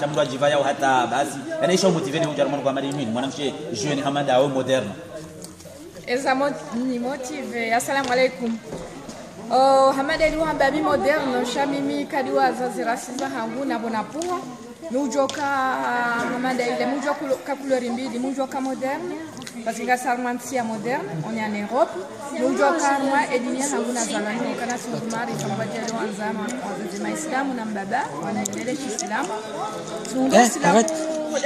shamdu ajivaya hata basi Yaani isho motive ni ujarumani kwa mara nini mwanamshe jeune hamada au moderne. Eza mo- ni motive. Assalamu alaikum. Oh, hamada ni wamba bi moderne. Shamimi kadi wa zazirasiza hangu nabo napuha nujoka hamada ile mujoka mbili. Mujoka moderne parce que sarmantia moderne on est en Europe mujo ka mwa edini hangu na zamani kana sungumari kama jeli wanzama wazazi maislamu na mbaba wanaendelea Kiislamu Eh, arrête.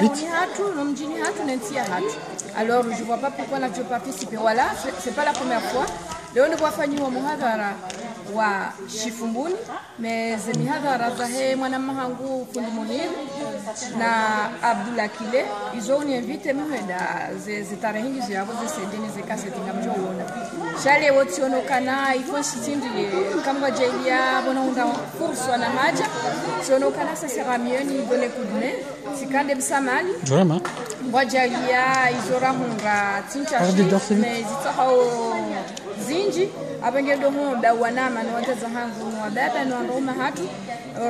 Ni hatu na mjini hatu na ntia hatu alors je vois pas pourquoi n'a-tu participé voilà c'est pas la première fois leo ndio wafanyiwa muhadhara wa shifumbuni meze mihadhara za he mwana mahangu fundi munir na abdullah kile. Izo uniinvite mihwenda ze zyavo hizo zekasetinga zisendeni zikaseti ngamjowona shale wotionokana ifo sitindi kamba jailia bona unda fursa na maja. Tionokana sasa ramioni done kudne sikande msamali Vraiment. Ngwajalia izorahunga Zinji. Apengedohunda wanama niwateza hangu niwadada niwandauma hatu.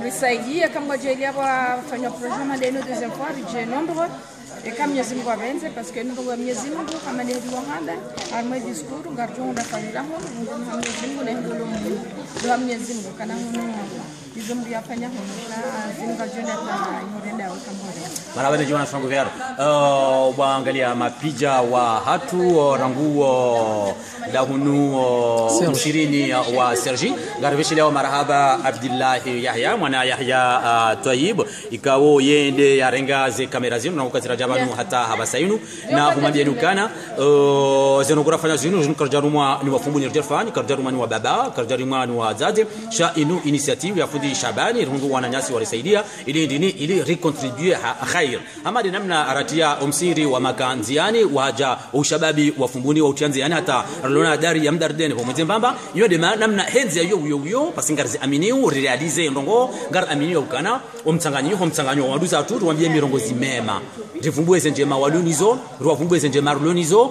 Risaidia kamgwajalia wafanya projet madeno deuxième fois rije nombre eka mwenyezi mungu avenze parce que nombre mwenyezi mungu kama nehdiwa handa armwe diskuru ngarjonda faliraho nungu ha mwenyezi mungu mungu do ha mwenyezi mungu kana hunu izo mndu yafanya ta jona frango ver uh, waangalia mapija wa hatu uh, ranguo dahunu uh, mshirini uh, wa sergi. Garveshi leo marhaba abdillahi yahya mwana yahya uh, tayib ikawo yende yarengaze kamera zinu na ukazira jabanu Yeah. hata habasainu na humambia nukana uh, zenogora fanya zinu zinu karjarumwa ni wafumbu ni rjerfani karjarumwa ni wababa karjarumwa ni wazadze sha inu initiative ya fundi shabani rundu wananyasi walisaidia ili ndini ili recontribue ha khair. Ama di namna aratia umsiri wa makanziani waja ushababi wafumbuni wa utianziani hata rlona dari ya mdardene kwa mwezi mbamba. Iyo de namna henzi ya yo yo pasi ngarzi aminiu realize ndongo ngar aminiu ukana umtsanganyo wa waduza tu tuambie mirongozi mema. Rivumbue zenjema walunizo riwavumbue zenjema rulonizo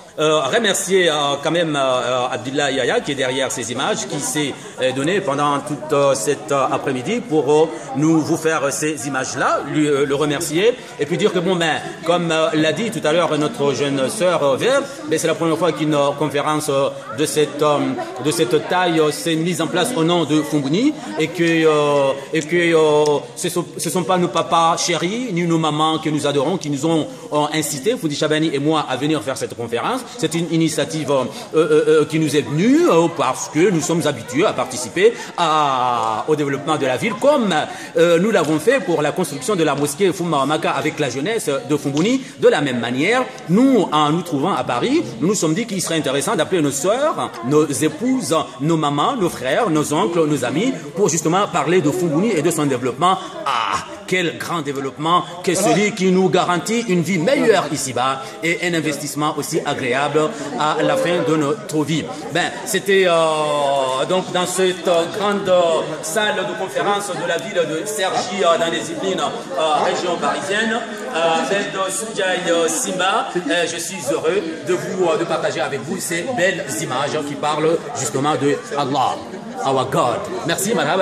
euh, remercier euh, quand même euh, Abdullah Yaya qui est derrière ces images, qui s'est euh, donné pendant toute euh, cet euh, après-midi pour euh, nous vous faire ces images-là, euh, le remercier et puis dire que bon ben comme euh, l'a dit tout à l'heure notre jeune sœur euh, Vert, ben, c'est la première fois qu'une euh, conférence euh, de cette euh, de cette taille euh, s'est mise en place au nom de Fumbuni et que euh, et que euh, ce sont ce sont pas nos papas chéris ni nos mamans que nous adorons qui nous ont, ont incité Foudi Chabani et moi à venir faire cette conférence. C'est une initiative euh, euh, euh, qui nous est venue parce que nous sommes habitués à participer à, au développement de la ville comme nous l'avons fait pour la construction de la mosquée Fumaramaka avec la jeunesse de Fumbuni. De la même manière, nous, en nous trouvant à Paris, nous nous sommes dit qu'il serait intéressant d'appeler nos sœurs, nos épouses, nos mamans, nos frères, nos oncles, nos amis pour justement parler de Fumbuni et de son développement. Ah, quel grand développement que celui qui nous garantit une vie meilleure ici-bas et un investissement aussi agréable à la fin de notre vie. Ben, c'était euh, donc dans cette euh, grande euh, salle de conférence de la ville de Sergi dans les Yvelines, région parisienne, euh, Soudjaï, Simba. Je suis heureux de vous de partager avec vous ces belles images qui parlent justement de Allah, our God. Merci, madame.